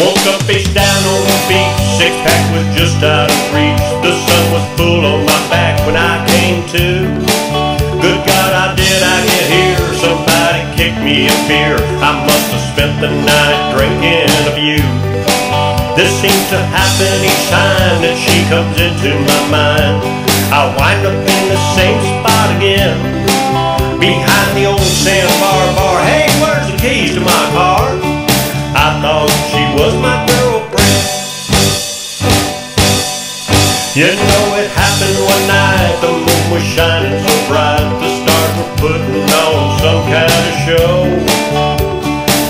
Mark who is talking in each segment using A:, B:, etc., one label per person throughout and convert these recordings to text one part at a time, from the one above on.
A: Woke up face down on the beach, six pack was just out of reach. The sun was full on my back when I came to. Good God, I did I get here? Somebody kicked me a beer. I must have spent the night drinking of you. This seems to happen each time that she comes into my mind. I wind up in the same spot again, behind the old sandbar You know it happened one night, the moon was shining so bright, the stars were putting on some kind of show.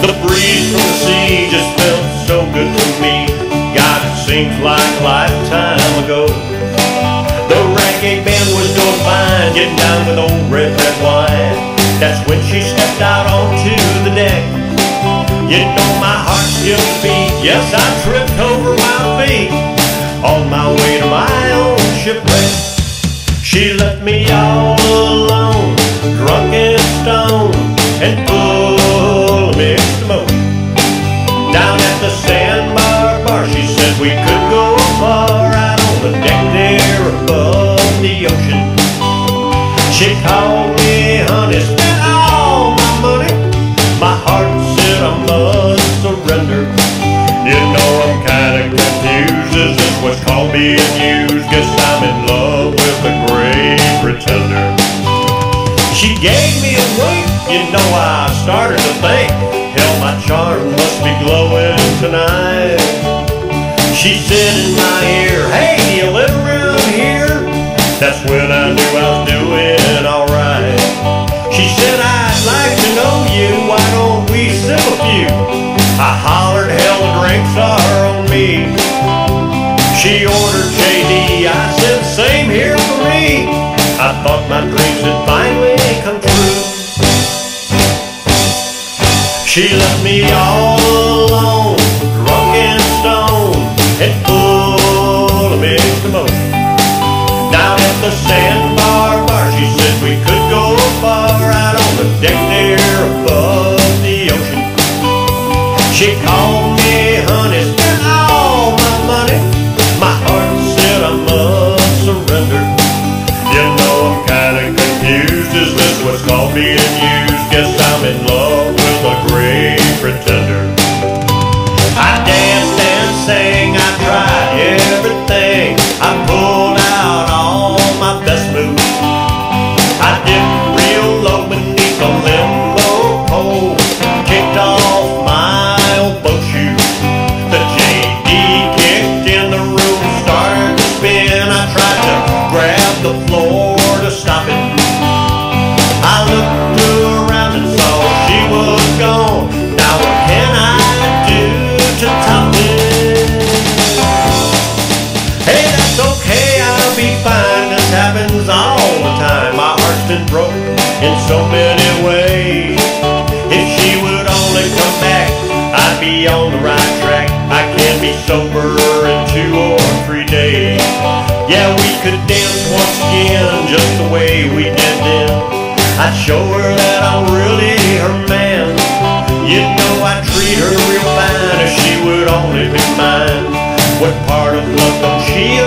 A: The breeze from the sea just felt so good to me. God, it seems like a lifetime ago. The reggae band was doing fine, getting down with old red, red wine. That's when she stepped out onto the deck. You know my heart skipped a beat. Yes, I tripped over my feet on my way to my. She left me all alone, drunk and stoned, and great pretender. She gave me a wink, you know I started to think, hell my charm must be glowing tonight. She said in my ear, hey, do you live around here? That's when I knew I was doing alright. She said, I'd like to thought my dreams had finally come true. She left me all alone, In love with a great pretender. I danced and sang, I tried everything. I pulled in so many ways. If she would only come back, I'd be on the right track. I can be sober in two or three days. Yeah, we could dance once again just the way we did then. I'd show her that I'm really her man. You know I'd treat her real fine if she would only be mine. What part of love don't she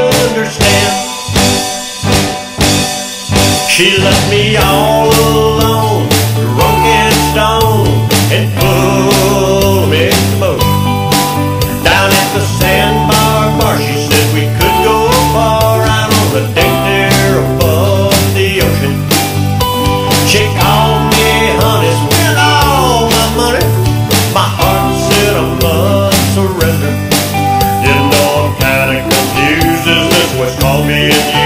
A: She left me all alone, drunk and stone and full of big smoke. Down at the sandbar bar, she said we could go far out on the deck there above the ocean. She called me honey, spent all my money. My heart said I must surrender. You know I'm kinda confused Is this was called me and you.